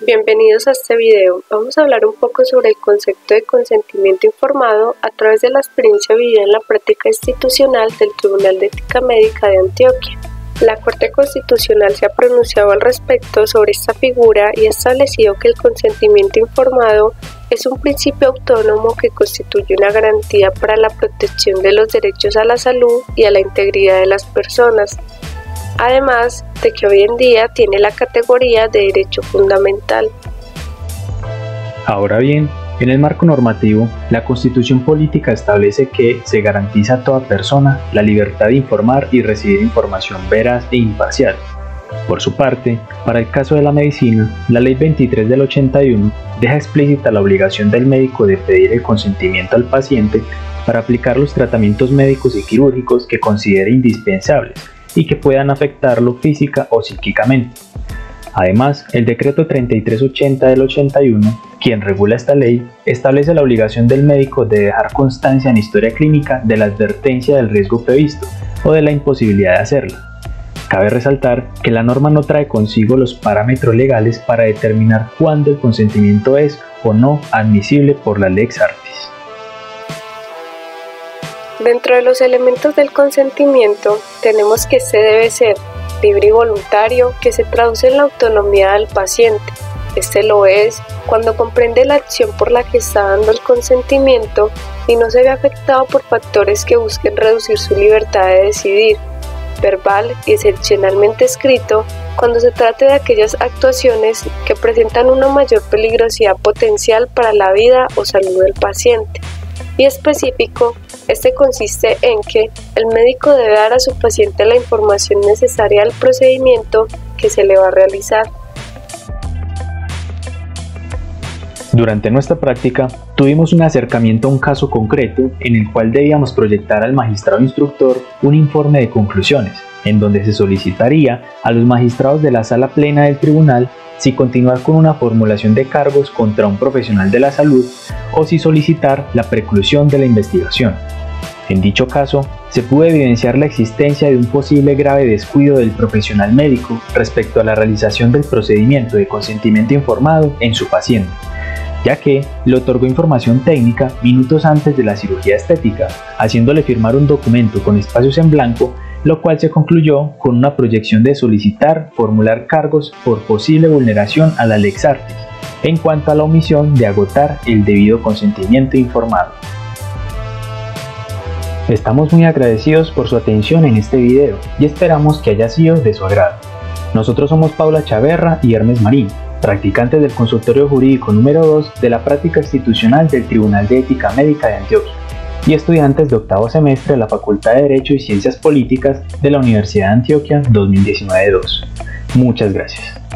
Bienvenidos a este video. Vamos a hablar un poco sobre el concepto de consentimiento informado a través de la experiencia vivida en la práctica institucional del Tribunal de Ética Médica de Antioquia. La Corte Constitucional se ha pronunciado al respecto sobre esta figura y ha establecido que el consentimiento informado es un principio autónomo que constituye una garantía para la protección de los derechos a la salud y a la integridad de las personas, además de que hoy en día tiene la categoría de derecho fundamental. Ahora bien, en el marco normativo, la Constitución Política establece que se garantiza a toda persona la libertad de informar y recibir información veraz e imparcial. Por su parte, para el caso de la medicina, la Ley 23 del 81 deja explícita la obligación del médico de pedir el consentimiento al paciente para aplicar los tratamientos médicos y quirúrgicos que considere indispensables y que puedan afectarlo física o psíquicamente. Además, el decreto 3380 del 81, quien regula esta ley, establece la obligación del médico de dejar constancia en historia clínica de la advertencia del riesgo previsto o de la imposibilidad de hacerla. Cabe resaltar que la norma no trae consigo los parámetros legales para determinar cuándo el consentimiento es o no admisible por la lex artis. Dentro de los elementos del consentimiento tenemos que este debe ser libre y voluntario que se traduce en la autonomía del paciente. Este lo es cuando comprende la acción por la que está dando el consentimiento y no se ve afectado por factores que busquen reducir su libertad de decidir, verbal y excepcionalmente escrito, cuando se trate de aquellas actuaciones que presentan una mayor peligrosidad potencial para la vida o salud del paciente y específico, este consiste en que el médico debe dar a su paciente la información necesaria al procedimiento que se le va a realizar. Durante nuestra práctica, tuvimos un acercamiento a un caso concreto en el cual debíamos proyectar al magistrado instructor un informe de conclusiones, en donde se solicitaría a los magistrados de la sala plena del tribunal si continuar con una formulación de cargos contra un profesional de la salud o si solicitar la preclusión de la investigación. En dicho caso, se pudo evidenciar la existencia de un posible grave descuido del profesional médico respecto a la realización del procedimiento de consentimiento informado en su paciente, ya que le otorgó información técnica minutos antes de la cirugía estética, haciéndole firmar un documento con espacios en blanco lo cual se concluyó con una proyección de solicitar formular cargos por posible vulneración a la Lex Artis, en cuanto a la omisión de agotar el debido consentimiento informado. Estamos muy agradecidos por su atención en este video y esperamos que haya sido de su agrado. Nosotros somos Paula Chaverra y Hermes Marín, practicantes del Consultorio Jurídico número 2 de la práctica institucional del Tribunal de Ética Médica de Antioquia y estudiantes de octavo semestre de la Facultad de Derecho y Ciencias Políticas de la Universidad de Antioquia 2019-2. Muchas gracias.